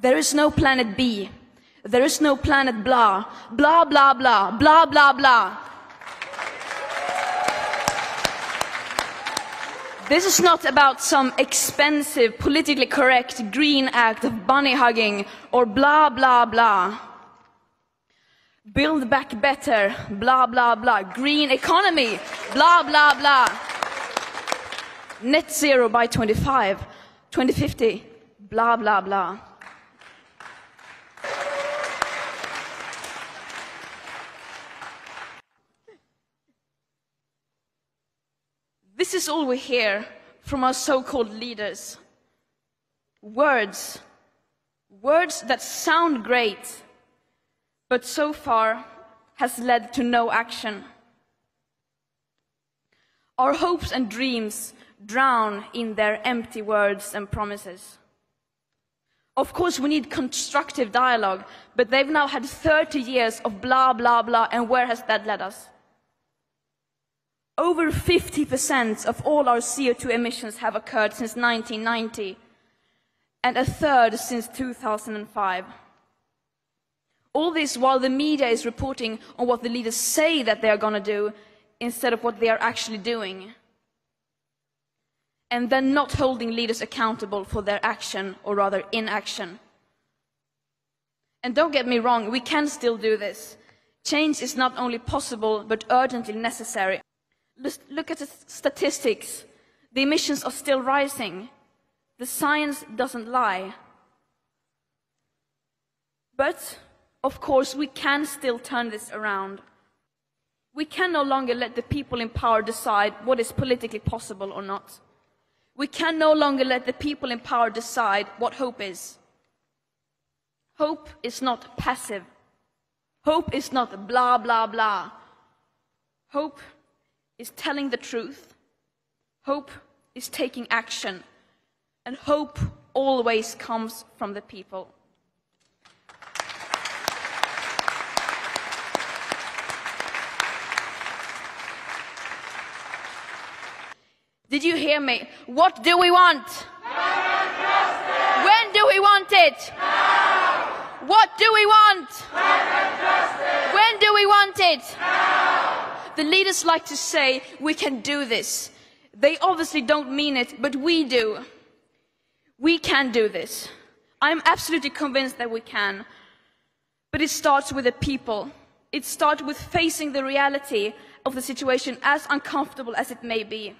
There is no planet B. There is no planet blah. Blah, blah, blah. Blah, blah, blah. This is not about some expensive, politically correct green act of bunny hugging or blah, blah, blah. Build back better, blah, blah, blah. Green economy, blah, blah, blah. Net zero by 25, 2050, blah, blah, blah. This is all we hear from our so called leaders. Words. Words that sound great, but so far has led to no action. Our hopes and dreams drown in their empty words and promises. Of course, we need constructive dialogue, but they've now had 30 years of blah, blah, blah, and where has that led us? Over 50% of all our CO2 emissions have occurred since 1990, and a third since 2005. All this while the media is reporting on what the leaders say that they are going to do instead of what they are actually doing. And then not holding leaders accountable for their action, or rather inaction. And don't get me wrong, we can still do this. Change is not only possible, but urgently necessary. Look at the statistics. The emissions are still rising. The science doesn't lie. But, of course, we can still turn this around. We can no longer let the people in power decide what is politically possible or not. We can no longer let the people in power decide what hope is. Hope is not passive. Hope is not blah, blah, blah. Hope is telling the truth. Hope is taking action. And hope always comes from the people. Did you hear me? What do we want? When do we want it? Now. What do we want? When do we want it? Now. The leaders like to say, we can do this. They obviously don't mean it, but we do. We can do this. I'm absolutely convinced that we can. But it starts with the people. It starts with facing the reality of the situation, as uncomfortable as it may be.